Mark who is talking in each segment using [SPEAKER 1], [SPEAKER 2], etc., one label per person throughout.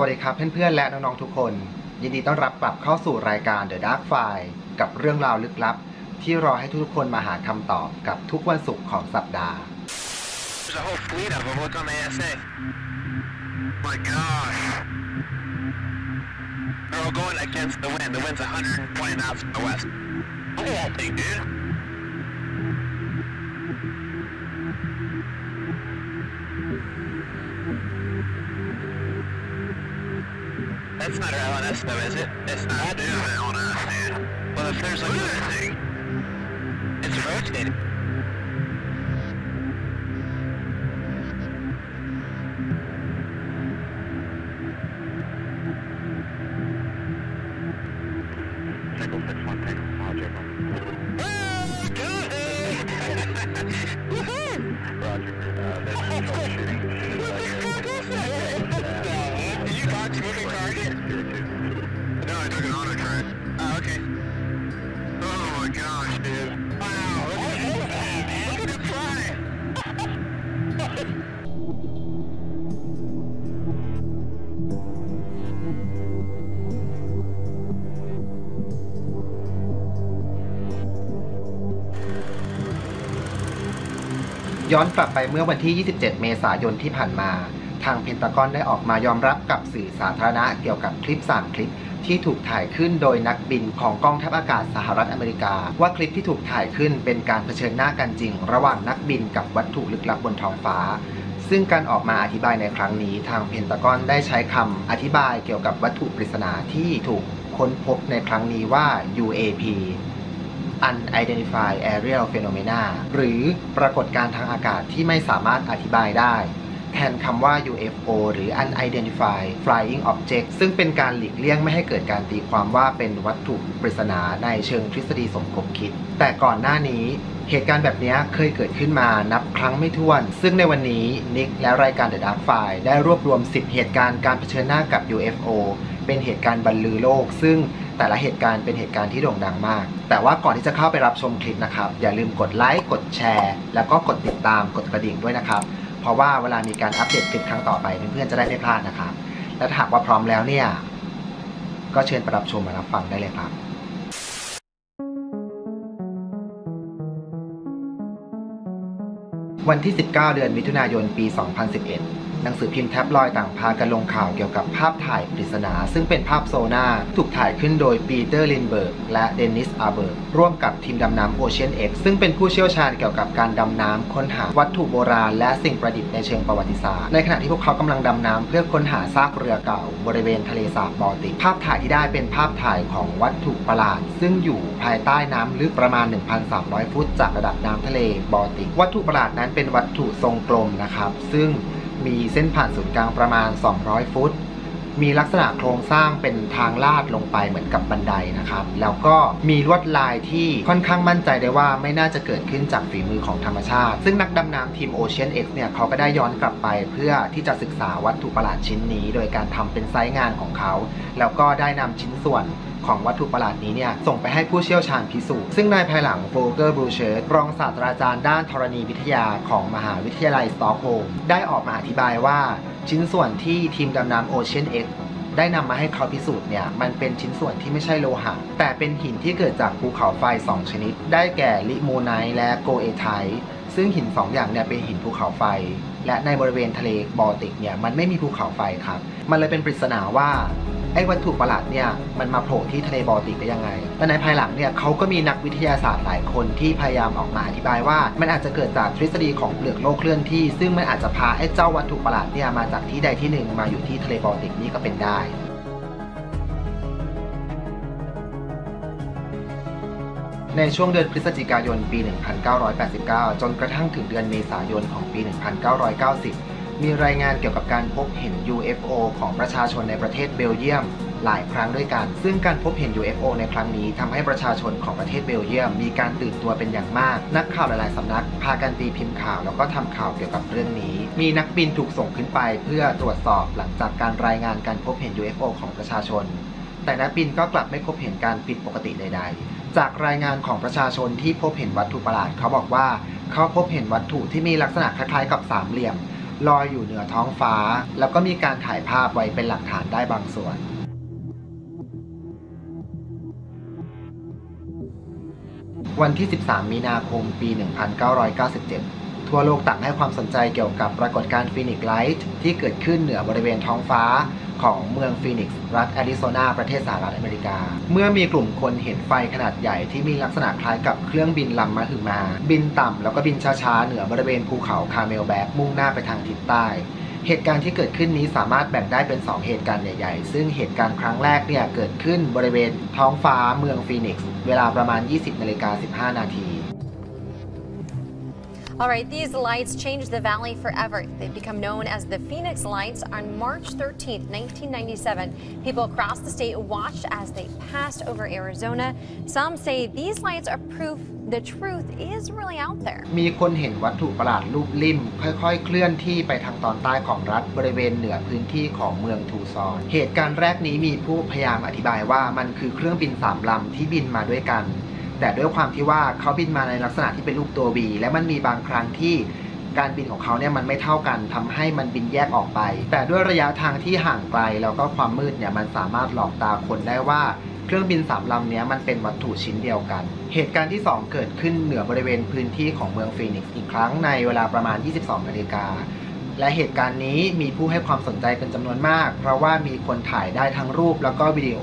[SPEAKER 1] วัสดีครับเพื่อนๆและน้องๆทุกคน ยินดีต้อนรับกลับเข้าสู่รายการ The Dark File กับเรื่องราวลึกลับ ที่รอให้ทุกๆคนมาหาคำตอบกับทุกวันศุกร์ของสัปดาห์
[SPEAKER 2] There's a whole fleet of them. Look on the ASA. My gosh. They're all going against the wind. The wind's 120 knots from the west. Look at that thing, dude. That's not our LNS though, is it? It's not. That is an LNS, dude. Well, if there's like Look thing. It's rotating. Tango 6-1,
[SPEAKER 1] ย้อนกลับไปเมื่อวันที่ 27 เมษายนที่ผ่านมา ทางเพนตากอนได้ออกมายอมรับกับสื่อสาธารณะเกี่ยวกับคลิป 3 คลิปที่ถูกถ่ายขึ้นโดยนักบินของกองทัพอากาศสหรัฐอเมริกา ว่าคลิปที่ถูกถ่ายขึ้นเป็นการเผชิญหน้ากันจริง ระหว่างนักบินกับวัตถุลึกลับบนท้องฟ้า ซึ่งการออกมาอธิบายในครั้งนี้ ทางเพนตากอนได้ใช้คำอธิบายเกี่ยวกับวัตถุปริศนาที่ถูกค้นพบในครั้งนี้ว่า UAP Unidentified Aerial Phenomena หรือปรากฏการณ์ทางอากาศที่ไม่สามารถอธิบายได้ แทนคำว่า UFO หรือ Unidentified Flying Object ซึ่งเป็นการหลีกเลี่ยงไม่ให้เกิดการตีความว่าเป็นวัตถุปริศนาในเชิงทฤษฎีสมคบคิด แต่ก่อนหน้านี้เหตุการณ์แบบนี้เคยเกิดขึ้นมานับครั้งไม่ถ้วน ซึ่งในวันนี้นิกและรายการ The Dark File ได้รวบรวม 10 เหตุการณ์การเผชิญหน้ากับ UFO เป็นเหตุการณ์บรรลือโลก ซึ่งแต่ละเหตุการณ์เป็นเหตุการณ์ที่โด่งดังมาก แต่ว่าก่อนที่จะเข้าไปรับชมคลิปนะครับ อย่าลืมกดไลค์ กดแชร์ แล้วก็กดติดตาม กดกระดิ่งด้วยนะครับ เพราะว่าเวลามีการอัปเดตคลิปครั้งต่อไปเพื่อนๆจะได้ไม่พลาดนะครับ และถ้าหากว่าพร้อมแล้วเนี่ย ก็เชิญประดับชมมารับฟังได้เลยครับวันที่ 19 เดือนมิถุนายน ปี 2011 หนังสือพิมพ์แท็บลอยต่างพากันลงข่าวเกี่ยวกับภาพถ่ายปริศนา ซึ่งเป็นภาพโซนาถูกถ่ายขึ้นโดยปีเตอร์ลินเบิร์กและเดนิสอาร์เบิร์กร่วมกับทีมดำน้ำ Ocean X ซึ่งเป็นผู้เชี่ยวชาญเกี่ยวกับการดำน้ำค้นหาวัตถุโบราณ และสิ่งประดิษฐ์ในเชิงประวัติศาสตร์ในขณะที่พวกเขากำลังดำน้ำเพื่อค้นหาซากเรือเก่า บริเวณทะเลสาบบอลติกภาพถ่ายที่ได้เป็นภาพถ่ายของวัตถุประหลาด ซึ่งอยู่ภายใต้น้ำลึกประมาณ 1,300 ฟุตจากระดับน้ำทะเลบอลติก วัตถุประหลาดนั้นเป็นวัตถุทรงกลมนะครับซึ่ง มีเส้นผ่านศูนย์กลางประมาณ 200 ฟุต มีลักษณะโครงสร้างเป็นทางลาดลงไปเหมือนกับบันไดนะครับ แล้วก็มีลวดลายที่ค่อนข้างมั่นใจได้ว่าไม่น่าจะเกิดขึ้นจากฝีมือของธรรมชาติ ซึ่งนักดำน้ำทีม Ocean X เนี่ยเขาก็ได้ย้อนกลับไปเพื่อที่จะศึกษาวัตถุประหลาดชิ้นนี้ โดยการทำเป็นไซต์งานของเขา แล้วก็ได้นำชิ้นส่วน ของวัตถุประหลาดนี้เนี่ยส่งไปให้ผู้เชี่ยวชาญพิสูจน์ ซึ่งในภายหลังโฟเกอร์บรูเชอร์รองศาสตราจารย์ด้านธรณีวิทยาของมหาวิทยาลัยสตอกโฮล์มได้ออกมาอธิบายว่าชิ้นส่วนที่ทีมดำน้ำ Ocean X ได้นำมาให้เขาพิสูจน์เนี่ยมันเป็นชิ้นส่วนที่ไม่ใช่โลหะ แต่เป็นหินที่เกิดจากภูเขาไฟ 2 ชนิด ได้แก่ limonite และ goethite ซึ่งหิน 2 อย่างเนี่ยเป็นหินภูเขาไฟ และในบริเวณทะเลบอลติกเนี่ยมันไม่มีภูเขาไฟครับ มันเลยเป็นปริศนาว่า ไอ้วัตถุประหลาดเนี่ยมันมาโผล่ที่ทะเลบอลติกได้ยังไง และในภายหลังเนี่ยเขาก็มีนักวิทยาศาสตร์หลายคนที่พยายามออกมาอธิบายว่า มันอาจจะเกิดจากทฤษฎีของเปลือกโลกเคลื่อนที่ ซึ่งมันอาจจะพาไอ้เจ้าวัตถุประหลาดเนี่ยมาจากที่ใดที่หนึ่งมาอยู่ที่ทะเลบอลติกนี่ก็เป็นได้ในช่วงเดือนพฤศจิกายนปี 1989 จนกระทั่งถึงเดือนเมษายนของปี 1990 มีรายงานเกี่ยวกับการพบเห็น UFO ของประชาชนในประเทศเบลเยียม หลายครั้งด้วยกัน ซึ่งการพบเห็น UFO ในครั้งนี้ทำให้ประชาชนของประเทศเบลเยียม มีการตื่นตัวเป็นอย่างมาก นักข่าวหลายๆสำนัก พากันตีพิมพ์ข่าวแล้วก็ทำข่าวเกี่ยวกับเรื่องนี้ มีนักบินถูกส่งขึ้นไป เพื่อตรวจสอบหลังจากการรายงานการพบเห็น UFO ของประชาชน แต่นักบินก็กลับไม่พบเห็นการผิดปกติใด ๆจากรายงานของประชาชนที่พบเห็นวัตถุประหลาด เขาบอกว่า เขาพบเห็นวัตถุที่มีลักษณะคล้ายๆกับสามเหลี่ยม ลอยอยู่เหนือท้องฟ้า แล้วก็มีการถ่ายภาพไว้เป็นหลักฐานได้บางส่วนวันที่ 13 มีนาคม ปี 1997 ทั่วโลกต่างให้ความสนใจเกี่ยวกับปรากฏการณ์ Phoenix Lights ที่เกิดขึ้นเหนือบริเวณท้องฟ้าของเมืองฟีนิกซ์รัฐแอริโซนา ประเทศสหรัฐอเมริกา เมื่อมีกลุ่มคนเห็นไฟขนาดใหญ่ที่มีลักษณะคล้ายกับเครื่องบินลำมหึมา บินต่ำแล้วก็บินช้าๆ เหนือบริเวณภูเขาคาเมลแบ็กมุ่งหน้าไปทางทิศใต้ เหตุการณ์ที่เกิดขึ้นนี้สามารถแบ่งได้เป็น 2 เหตุการณ์ใหญ่ๆ ซึ่งเหตุการณ์ครั้งแรกเนี่ยเกิดขึ้นบริเวณท้องฟ้าเมืองฟีนิกซ์เวลาประมาณ 20นาฬิกา15 นาที
[SPEAKER 3] All right, these lights changed the valley forever. They've become known as the Phoenix Lights. On March 13, 1997, people across the state watched as they passed over Arizona. Some say these lights are proof the truth is really out there.
[SPEAKER 1] มีคนเห็นวัตถุประหลาดรูปลิ่ม ค่อยๆ เคลื่อนที่ไปทางตอนใต้ของรัฐบริเวณเหนือพื้นที่ของเมืองทูซอน เหตุการณ์แรกนี้มีผู้พยายามอธิบายว่ามันคือเครื่องบินสามลำที่บินมาด้วยกัน แต่ด้วยความที่ว่าเขาบินมาในลักษณะที่เป็นรูปตัว V และมันมีบางครั้งที่การบินของเขาเนี่ยมันไม่เท่ากันทำให้มันบินแยกออกไป แต่ด้วยระยะทางที่ห่างไกลแล้วก็ความมืดเนี่ยมันสามารถหลอกตาคนได้ว่าเครื่องบินสามลำนี้มันเป็นวัตถุชิ้นเดียวกัน เหตุการณ์ที่ 2 เกิดขึ้นเหนือบริเวณพื้นที่ของเมืองฟีนิกซ์อีกครั้งในเวลาประมาณ 22นาฬิกาและเหตุการณ์นี้มีผู้ให้ความสนใจเป็นจำนวนมาก เพราะว่ามีคนถ่ายได้ทั้งรูปแล้วก็วิดีโอ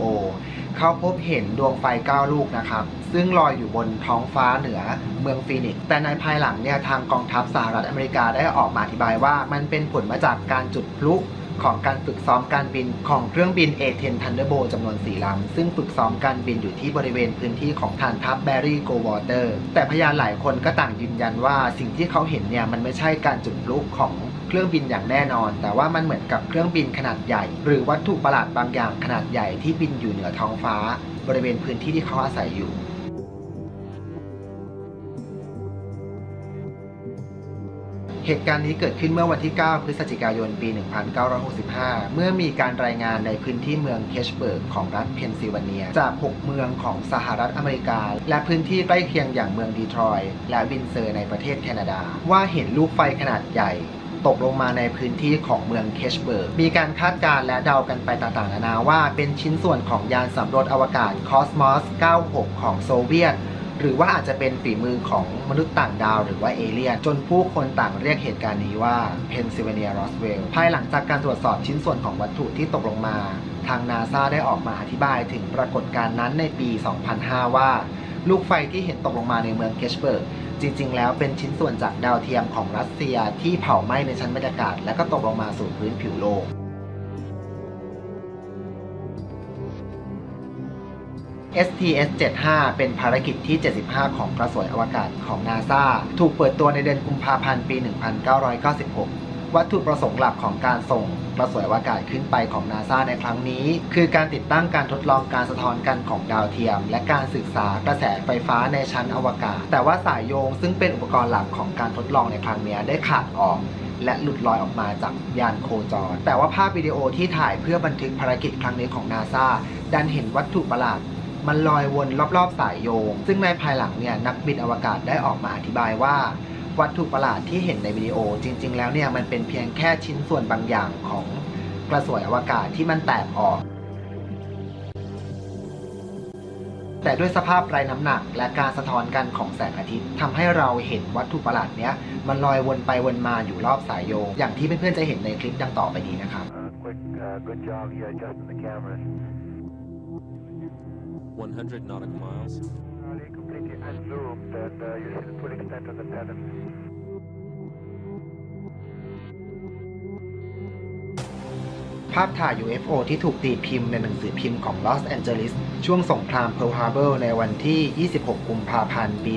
[SPEAKER 1] เขาพบเห็นดวงไฟ 9 ลูกนะครับ ซึ่งลอยอยู่บนท้องฟ้าเหนือเมืองฟีนิกซ์แต่ในภายหลังเนี่ยทางกองทัพสหรัฐอเมริกาได้ออกมาอธิบายว่า มันเป็นผลมาจากการจุดพลุของการฝึกซ้อมการบินของเครื่องบิน A-10 Thunderbolt จำนวน 4 ลำ ซึ่งฝึกซ้อมการบินอยู่ที่บริเวณพื้นที่ของฐานทัพแบรี่โกวอเตอร์แต่พยานหลายคนก็ต่างยืนยันว่าสิ่งที่เขาเห็นเนี่ยมันไม่ใช่การจุดพลุของ เครื่องบินอย่างแน่นอน แต่ว่ามันเหมือนกับเครื่องบินขนาดใหญ่ หรือวัตถุประหลาดบางอย่างขนาดใหญ่ที่บินอยู่เหนือท้องฟ้า บริเวณพื้นที่ที่เขาอาศัยอยู่เหตุการณ์นี้เกิดขึ้นเมื่อวันที่ 9 พฤศจิกายน ปี 1965 เมื่อมีการรายงานในพื้นที่เมืองเคชเบิร์กของรัฐเพนซิลเวเนีย จาก 6 เมืองของสหรัฐอเมริกา และพื้นที่ใกล้เคียงอย่างเมืองดีทรอยต์และวินเซอร์ในประเทศแคนาดา ว่าเห็นลูกไฟขนาดใหญ่ ตกลงมาในพื้นที่ของเมืองเคชเบิร์ก มีการคาดการณ์และเดากันไปต่างๆนานาว่า เป็นชิ้นส่วนของยานสำรวจอวกาศคอสมอส 96 ของโซเวียต หรือว่าอาจจะเป็นฝีมือของมนุษย์ต่างดาวหรือว่าเอเลี่ยน จนผู้คนต่างเรียกเหตุการณ์นี้ว่าเพนซิลเวเนียรอสเวลภายหลังจากการตรวจสอบชิ้นส่วนของวัตถุที่ตกลงมา ทางนาซาได้ออกมาอธิบายถึงปรากฏการณ์นั้นในปี 2005 ว่า ลูกไฟที่เห็นตกลงมาในเมืองเคชเบิร์ก จริง ๆ แล้วเป็นชิ้นส่วนจากดาวเทียมของรัสเซียที่เผาไหม้ในชั้นบรรยากาศ และก็ตกลงมาสู่พื้นผิวโลก STS-75 เป็นภารกิจที่ 75 ของกระสวยอวกาศของนาซาถูกเปิดตัวในเดือนกุมภาพันธ์ปี 1996 วัตถุประสงค์หลักของการส่งกระสวยอวกาศขึ้นไปของนาซาในครั้งนี้ คือการติดตั้งการทดลองการสะท้อนกันของดาวเทียม และการศึกษากระแสไฟฟ้าในชั้นอวกาศ แต่ว่าสายโยงซึ่งเป็นอุปกรณ์หลักของการทดลองในครั้งนี้ได้ขาดออกและหลุดลอยออกมาจากยานโคจร แต่ว่าภาพวิดีโอที่ถ่ายเพื่อบันทึกภารกิจครั้งนี้ของนาซาดันเห็นวัตถุประหลาด มันลอยวนรอบๆสายโยง ซึ่งในภายหลังเนี่ยนักบินอวกาศได้ออกมาอธิบายว่า วัตถุประหลาดที่เห็นในวิดีโอ จริง ๆ แล้วเนี่ยมันเป็นเพียงแค่ชิ้นส่วนบางอย่างของกระสวยอวกาศที่มันแตกออก แต่ด้วยสภาพไร้น้ำหนักและการสะท้อนกันของแสงอาทิตย์ทำให้เราเห็นวัตถุประหลาดเนี้ยมันลอยวนไปวนมาอยู่รอบสายโยง อย่างที่เพื่อนๆจะเห็นในคลิปดังต่อไปนี้นะครับ
[SPEAKER 2] Uh, quick, uh, good job. You adjusting the cameras.
[SPEAKER 4] 100 nautical miles.
[SPEAKER 2] Uh, you completely unzoomed and uh, you see the full extent of the pattern.
[SPEAKER 1] ภาพถ่าย UFO ที่ถูกตีพิมพ์ในหนังสือพิมพ์ของลอสแอนเจลิสช่วงสงครามเพิร์ลฮาร์เบอร์ในวันที่ 26 กุมภาพันธ์ปี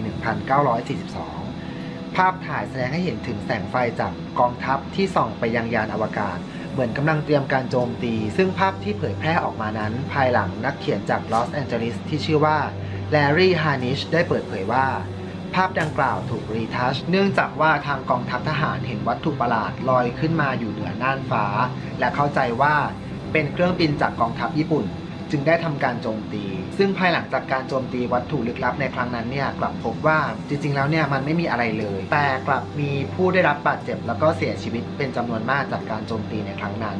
[SPEAKER 1] 1942 ภาพถ่ายแสดงให้เห็นถึงแสงไฟจากกองทัพที่ส่องไปยังยานอวกาศ เหมือนกำลังเตรียมการโจมตี ซึ่งภาพที่เผยแพร่ออกมานั้น ภายหลังนักเขียนจากลอสแอนเจลิสที่ชื่อว่า แลรี่ฮานิชได้เปิดเผยว่า ภาพดังกล่าวถูก retouch เนื่องจากว่าทางกองทัพทหารเห็นวัตถุประหลาดลอยขึ้นมาอยู่เหนือน่านฟ้า และเข้าใจว่าเป็นเครื่องบินจากกองทัพญี่ปุ่น จึงได้ทำการโจมตี ซึ่งภายหลังจากการโจมตีวัตถุลึกลับในครั้งนั้นเนี่ยกลับพบว่าจริงๆ แล้วเนี่ยมันไม่มีอะไรเลย แต่กลับมีผู้ได้รับบาดเจ็บ แล้วก็เสียชีวิตเป็นจำนวนมากจากการโจมตีในครั้งนั้น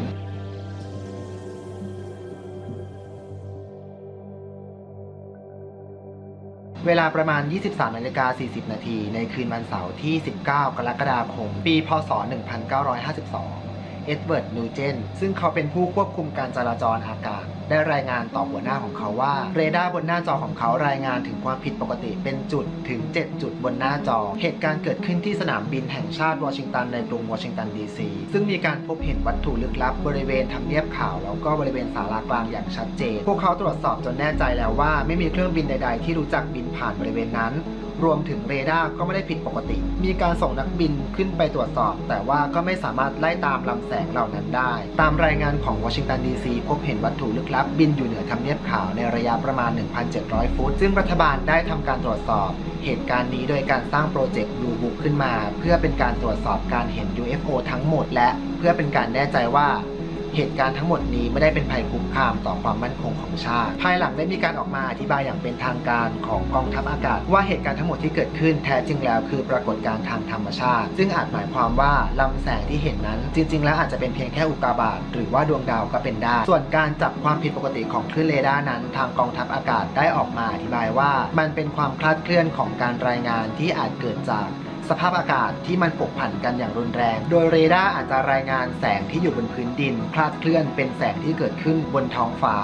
[SPEAKER 1] เวลาประมาณ 23นาฬิกา40 นาที ในคืนวันเสาร์ที่ 19 กรกฎาคม ปี พศ 1952 เอ็ดเวิร์ดนูเจน ซึ่งเขาเป็นผู้ควบคุมการจราจรอากาศ ได้รายงานต่อหัวหน้าของเขาว่า เรดาร์บนหน้าจอของเขารายงานถึงความผิดปกติเป็นจุดถึง 7 จุดบนหน้าจอ เหตุการณ์เกิดขึ้นที่สนามบินแห่งชาติวอชิงตันในกรุงวอชิงตันดีซี ซึ่งมีการพบเห็นวัตถุลึกลับบริเวณทำเนียบขาว แล้วก็บริเวณศาลากลางอย่างชัดเจน พวกเขาตรวจสอบจนแน่ใจแล้วว่าไม่มีเครื่องบินใด ๆ ที่รู้จักบินผ่านบริเวณนั้น รวมถึงเรดาร์ก็ไม่ได้ผิดปกติ มีการส่งนักบินขึ้นไปตรวจสอบ แต่ว่าก็ไม่สามารถไล่ตามลำแสงเหล่านั้นได้ ตามรายงานของวอชิงตันดีซีพบเห็นวัตถุลึกลับบินอยู่เหนือทำเนียบขาวในระยะประมาณ 1,700 ฟุต ซึ่งรัฐบาลได้ทำการตรวจสอบ เหตุการณ์นี้โดยการสร้างโปรเจกต์บลูบุ๊กขึ้นมา เพื่อเป็นการตรวจสอบการเห็น UFO ทั้งหมด และเพื่อเป็นการแน่ใจว่า เหตุการณ์ทั้งหมดนี้ไม่ได้เป็นภัยคุกคามต่อความมั่นคงของชาติ ภายหลังได้มีการออกมาอธิบายอย่างเป็นทางการของกองทัพอากาศ ว่าเหตุการณ์ทั้งหมดที่เกิดขึ้นแท้จริงแล้วคือปรากฏการณ์ทางธรรมชาติ ซึ่งอาจหมายความว่าลำแสงที่เห็นนั้น จริง ๆ แล้วอาจจะเป็นเพียงแค่อุกกาบาตหรือว่าดวงดาวก็เป็นได้ ส่วนการจับความผิดปกติของคลื่นเรดาร์นั้น ทางกองทัพอากาศได้ออกมาอธิบายว่า มันเป็นความคลาดเคลื่อนของการรายงานที่อาจเกิดจาก สภาพอากาศที่มันผกผันกันอย่างรุนแรง โดยเรดาร์อาจจะรายงานแสงที่อยู่บนพื้นดิน คลาดเคลื่อนเป็นแสงที่เกิดขึ้นบนท้องฟ้า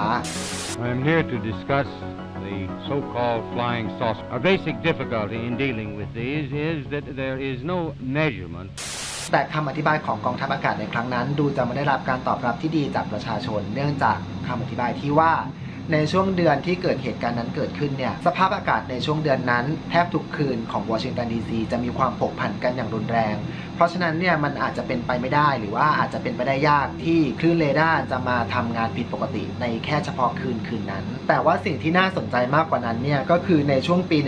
[SPEAKER 5] I'm here to discuss the so-called flying saucer. A basic difficulty in dealing with these is that there is no measurement
[SPEAKER 1] แต่คำอธิบายของกองทัพอากาศในครั้งนั้น ดูจะไม่ได้รับการตอบรับที่ดีจากประชาชน เนื่องจากคำอธิบายที่ว่า ในช่วงเดือนที่เกิดเหตุการณ์นั้นเกิดขึ้นเนี่ยสภาพอากาศในช่วงเดือนนั้นแทบทุกคืนของวอชิงตันดีซีจะมีความผกผันกันอย่างรุนแรง เพราะฉะนั้นเนี่ยมันอาจจะเป็นไปไม่ได้หรือว่าอาจจะเป็นไปได้ยากที่คลื่นเรดาร์จะมาทำงานผิดปกติในแค่เฉพาะคืนคืนนั้น แต่ว่าสิ่งที่น่าสนใจมากกว่านั้นเนี่ยก็คือในช่วงปี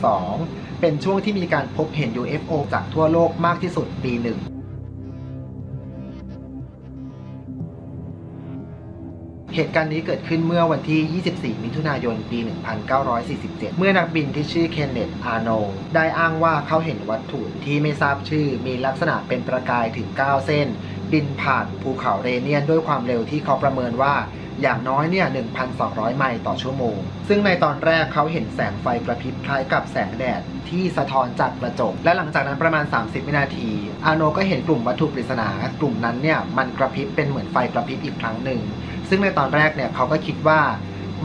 [SPEAKER 1] 1952 เป็นช่วงที่มีการพบเห็น UFO จากทั่วโลกมากที่สุดปีหนึ่ง เหตุการณ์นี้เกิดขึ้นเมื่อวันที่ 24 มิถุนายน ปี 1947 เมื่อนักบินที่ชื่อเคนเนตอาร์โนลได้อ้างว่าเขาเห็นวัตถุที่ไม่ทราบชื่อ มีลักษณะเป็นประกายถึง 9 เส้น บินผ่านภูเขาเรเนียนด้วยความเร็วที่เขาประเมินว่าอย่างน้อยเนี่ย 1,200 ไมล์ต่อชั่วโมง ซึ่งในตอนแรกเขาเห็นแสงไฟกระพริบคล้ายกับแสงแดดที่สะท้อนจากกระจก และหลังจากนั้นประมาณ 30 วินาที อาโนก็เห็นกลุ่มวัตถุปริศนากลุ่มนั้นเนี่ย มันกระพริบเป็นเหมือนไฟกระพริบอีกครั้งหนึ่ง ซึ่งในตอนแรกเนี่ยเขาก็คิดว่า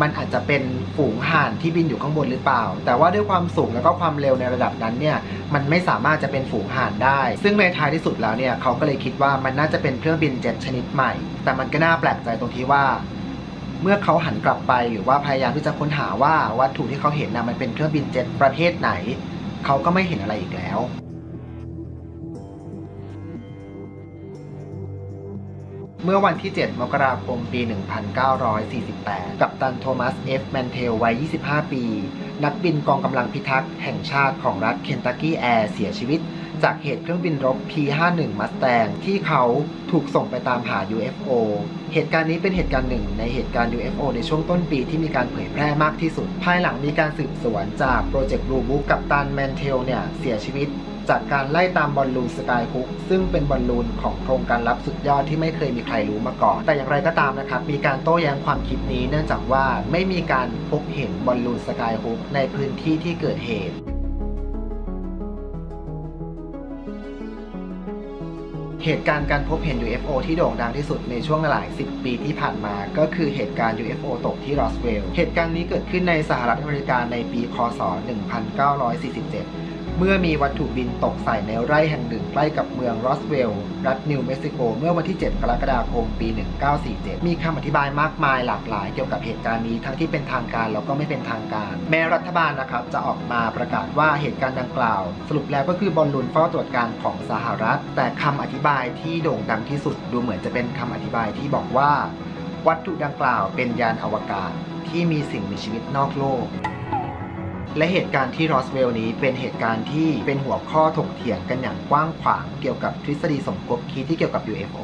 [SPEAKER 1] มันอาจจะเป็นฝูงห่านที่บินอยู่ข้างบนหรือเปล่า แต่ว่าด้วยความสูงแล้วก็ความเร็วในระดับนั้นเนี่ย มันไม่สามารถจะเป็นฝูงห่านได้ ซึ่งในท้ายที่สุดแล้วเนี่ยเขาก็เลยคิดว่ามันน่าจะเป็นเครื่องบินเจ็ตชนิดใหม่ แต่มันก็น่าแปลกใจตรงที่ว่า เมื่อเขาหันกลับไปหรือว่าพยายามที่จะค้นหาว่าวัตถุที่เขาเห็นนะมันเป็นเครื่องบินเจ็ตประเภทไหน เขาก็ไม่เห็นอะไรอีกแล้ว เมื่อวันที่ 7 มกราคม ปี 1948 กัปตันโทมัส เอฟ แมนเทล วัย 25 ปี นักบินกองกำลังพิทักษ์แห่งชาติของรัฐเคนตักกี้แอร์เสียชีวิต จากเหตุเครื่องบินรบ P-51 Mustang ที่เขาถูกส่งไปตามหา UFO เหตุการณ์นี้เป็นเหตุการณ์หนึ่งในเหตุการณ์ UFO ในช่วงต้นปีที่มีการเผยแพร่มากที่สุด ภายหลังมีการสืบสวนจาก Project Blue Book กัปตันแมนเทลเนี่ยเสียชีวิต จากการไล่ตามบอลลูน Skyhook ซึ่งเป็นบอลลูนของโครงการลับสุดยอดที่ไม่เคยมีใครรู้มาก่อน แต่อย่างไรก็ตามนะครับมีการโต้แย้งความคิดนี้เนื่องจากว่าไม่มีการพบเห็นบอลลูน Skyhook ในพื้นที่ที่เกิดเหตุเหตุการณ์การพบเห็น UFO ที่โด่งดังที่สุดในช่วงหลาย 10 ปีที่ผ่านมา ก็คือเหตุการณ์ UFO ตกที่รอสเวลล์ เหตุการณ์นี้เกิดขึ้นในสหรัฐอเมริกาในปี คศ 1947 เมื่อมีวัตถุบินตกใส่ในไร่แห่งหนึ่งใกล้กับเมืองรอสเวลล์รัฐนิวเม็กซิโก เมื่อวันที่ 7 กรกฎาคม ปี 1947 มีคำอธิบายมากมายหลากหลายเกี่ยวกับเหตุการณ์นี้ทั้งที่เป็นทางการแล้วก็ไม่เป็นทางการ แม้รัฐบาลนะครับจะออกมาประกาศว่าเหตุการณ์ดังกล่าว สรุปแล้วก็คือบอลลูนเฝ้าตรวจการของสหรัฐ แต่คำอธิบายที่โด่งดังที่สุดดูเหมือนจะเป็นคำอธิบายที่บอกว่า วัตถุดังกล่าวเป็นยานอวกาศที่มีสิ่งมีชีวิตนอกโลก และเหตุการณ์ที่รอสเวลล์นี้เป็นเหตุการณ์ที่เป็นหัวข้อถกเถียงกันอย่างกว้างขวางเกี่ยวกับทฤษฎีสมคบคิดที่เกี่ยวกับ UFO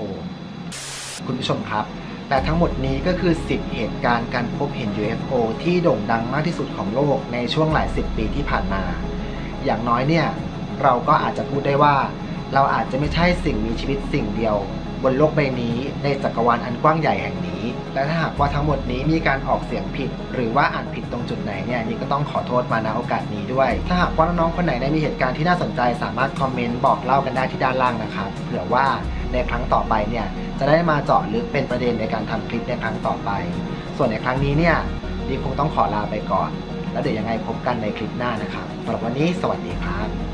[SPEAKER 1] คุณผู้ชมครับและทั้งหมดนี้ก็คือ 10 เหตุการณ์การพบเห็น UFO ที่โด่งดังมากที่สุดของโลกในช่วงหลายสิบปีที่ผ่านมา อย่างน้อยเนี่ย เราก็อาจจะพูดได้ว่า เราอาจจะไม่ใช่สิ่งมีชีวิตสิ่งเดียว บนโลกใบนี้ในจักรวาลอันกว้างใหญ่แห่งนี้ และถ้าหากว่าทั้งหมดนี้มีการออกเสียงผิด หรือว่าอ่านผิดตรงจุดไหนเนี่ยนี่ก็ต้องขอโทษมาณโอกาสนี้ด้วย ถ้าหากว่าน้องๆคนไหนได้มีเหตุการณ์ที่น่าสนใจ สามารถคอมเมนต์บอกเล่ากันได้ที่ด้านล่างนะครับเผื่อว่าในครั้งต่อไปเนี่ยจะได้มาเจาะลึกเป็นประเด็นในการทำคลิปในครั้งต่อไป ส่วนในครั้งนี้เนี่ยดีคงต้องขอลาไปก่อน แล้วเดี๋ยวยังไงพบกันในคลิปหน้านะครับสำหรับวันนี้สวัสดีครับ